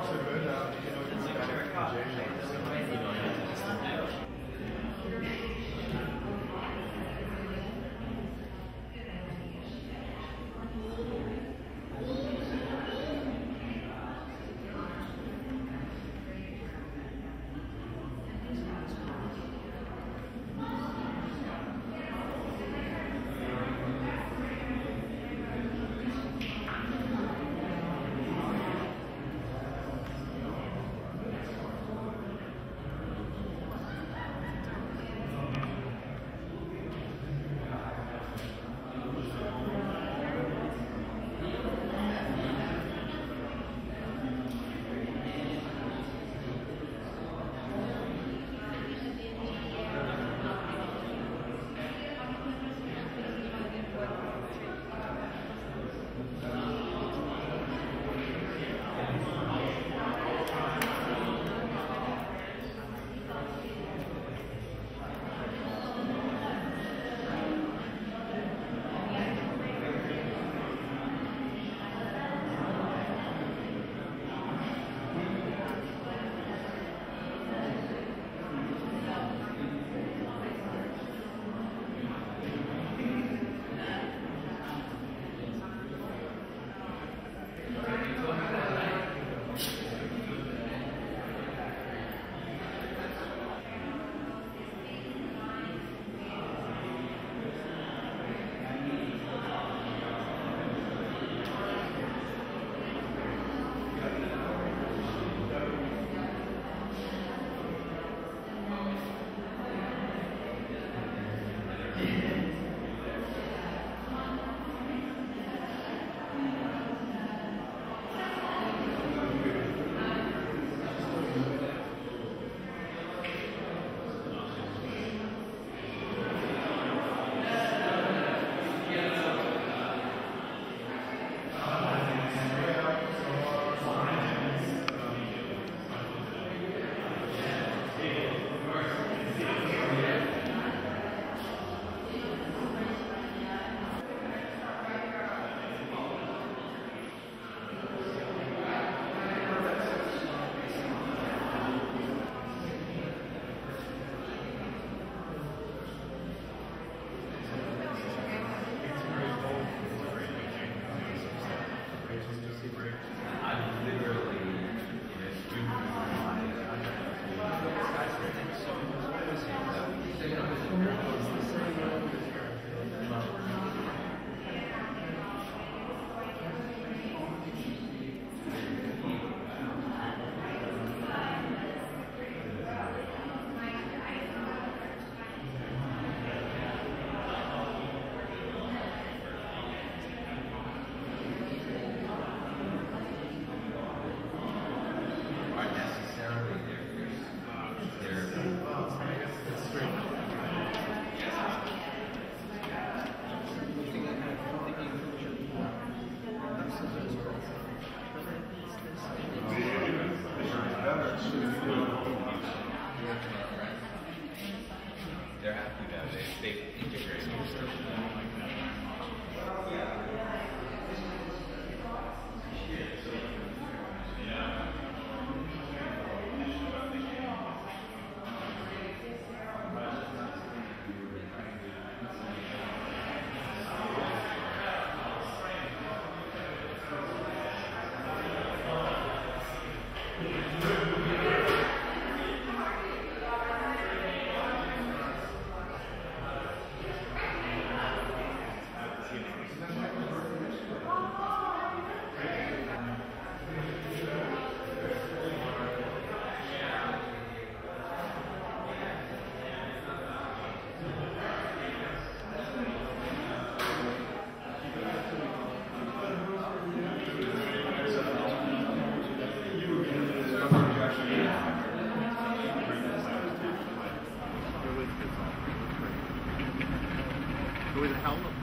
Unfortunately, Amen. They're happy now. They, they've integrated. Yeah. with a helmet.